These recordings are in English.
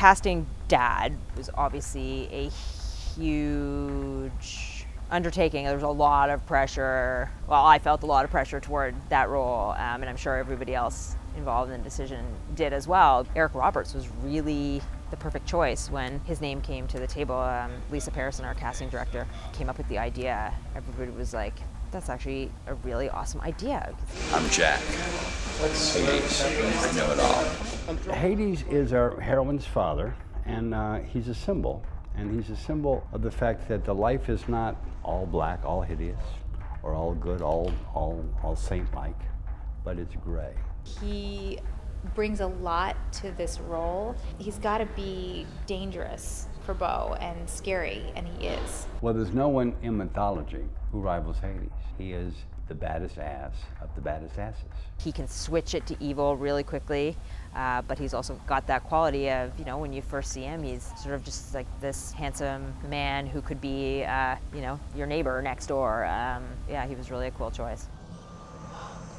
casting dad was obviously a huge undertaking. There was a lot of pressure. Well, I felt a lot of pressure toward that role, um, and I'm sure everybody else involved in the decision did as well. Eric Roberts was really the perfect choice when his name came to the table. Um, Lisa Parasyn, our casting director, came up with the idea. Everybody was like, that's actually a really awesome idea. I'm Jack. That's Hades. I know it all. Hades is our heroine's father, and uh, he's a symbol. And he's a symbol of the fact that the life is not all black, all hideous, or all good, all, all, all saint-like, but it's gray. He brings a lot to this role. He's got to be dangerous for Bo and scary, and he is. Well, there's no one in mythology who rivals Hades. He is the baddest ass of the baddest asses. He can switch it to evil really quickly, uh, but he's also got that quality of, you know, when you first see him, he's sort of just like this handsome man who could be, uh, you know, your neighbor next door. Um, yeah, he was really a cool choice.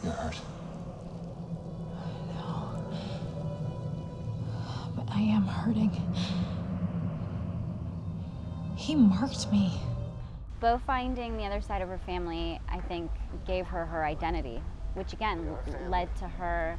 You're hurt. But I am hurting. He marked me. Bo finding the other side of her family, I think, gave her her identity, which again led to her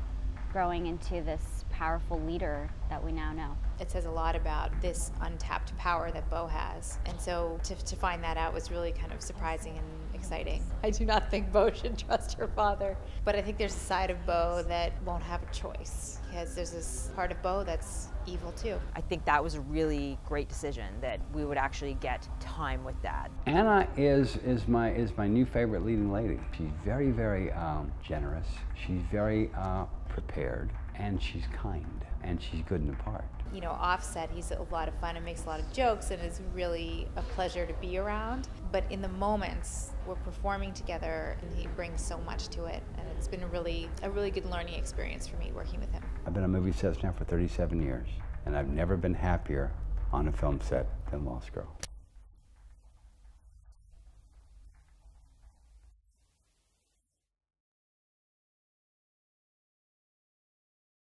growing into this powerful leader that we now know. It says a lot about this untapped power that Bo has. And so to, to find that out was really kind of surprising and exciting. I do not think Bo should trust her father. But I think there's a side of Bo that won't have a choice because there's this part of Bo that's evil too. I think that was a really great decision that we would actually get time with that. Anna is, is, my, is my new favorite leading lady. She's very, very um, generous. She's very uh, prepared and she's kind and she's good in the part. You know, offset, he's a lot of fun and makes a lot of jokes and is really a pleasure to be around. But in the moments, we're performing together and he brings so much to it. And it's been a really, a really good learning experience for me working with him. I've been on movie sets now for 37 years and I've never been happier on a film set than Lost Girl.